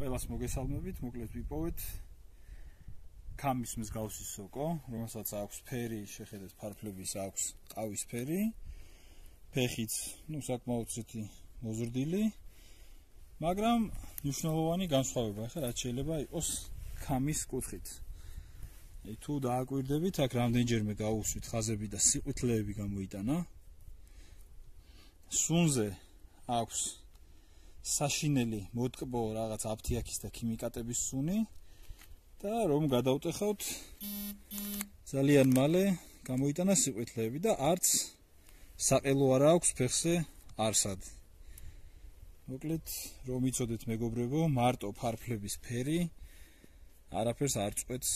ყველას მოგესალმებით, მოკლედ ვიპოვეთ კამის მსგავსი სოკო, რომელსაც აქვს ფერი, შეხედეთ ფარფლების აქვს ყავის ფერი. ფეხიც, ну, საკმაოდ ცეთი მოზრდილი. მაგრამ მნიშვნელოვანი განსხვავება ახლა რაც შეიძლება იყოს კამის კუთხით. აი თუ დააკვირდებით, აქ რამდენჯერმე გაუსვით ხაზები და სიყვითლეები გამოიტანა. სუნზე აქვს საშინელი მოტკბო რაღაც აფთიაქის და ქიმიკატების სუნი და რომ გადავტეხავთ ძალიან მალე გამოიტანა სიყვითლეები და არც საყელო არა აქვს ფეხზე არსად. მოკლედ რომ იცოდეთ მეგობრებო, მარტო ფარფლების ფერი არაფერს არ წყვეტს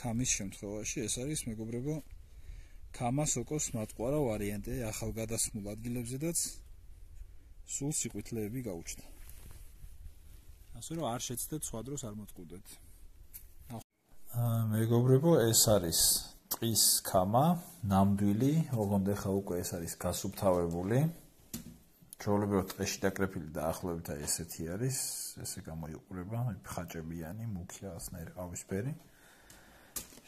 კამის შემთხვევაში, ეს არის მეგობრებო კამასოკოს მატყარა ვარიანტი ახალგადასმულ ადგილებზედაც სულ სიყვითლეები გაუჩნდა. ასე რომ არ შეცდეთ სხვა დროს არ მოწყუდეთ. აა მეგობრებო, ეს არის ტყის კამა, ნამდვილი, ოღონდ ახლა უკვე ეს არის გასუფთავებული. ჩაოლებრო ტყეში დაკრეფილი და ახლობით აი ესეთი არის, ესე გამოიყურება, ხაჭებიანი, მუქი ასნაირი ყავისფერი.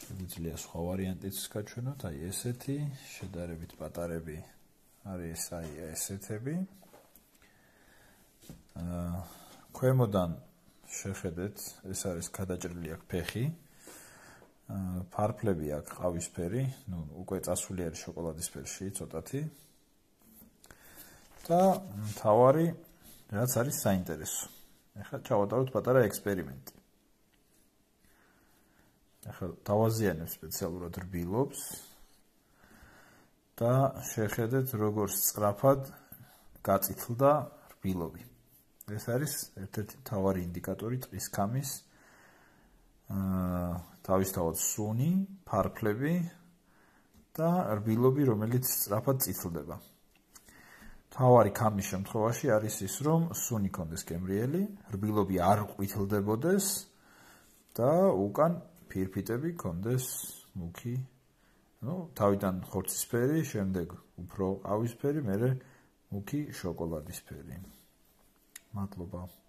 შეგვიძლია სხვა ვარიანტიც გაჩვენოთ, აი ესეთი, შედარებით პატარები არის აი ესეთები. ქვემოდან შეხედეთ, ეს არის გადაჭრილი აქ ფეხი. ფარფლები აქ ყავისფერი, ну, უკვე წასული არის შოკოლადისფერში ცოტათი. და თავარი რაც არის საინტერესო. ახლა ჩავატაროთ პატარა ექსპერიმენტი. ახლა დავაზიანებ სპეციალურად რბილობს და შეხედეთ როგორ სწრაფად გაწითლდა რბილობი. ეს არის ერთ-ერთი მთავარი ინდიკატორი ტყის კამის აა თავისთავად სუნი, ფარფლები და რბილობი, რომელიც სწრაფად წითლდება. მთავარი კამის შემთხვევაში არის ის, რომ სუნი კონდეს კემრიელი, რბილობი არ ყვითლდებოდეს და უკან ფირფიტები კონდეს მუქი. ну, თავიდან ხორცისფერი, შემდეგ უფრო ყავისფერი, მერე მუქი შოკოლადისფერი. مطلوبة.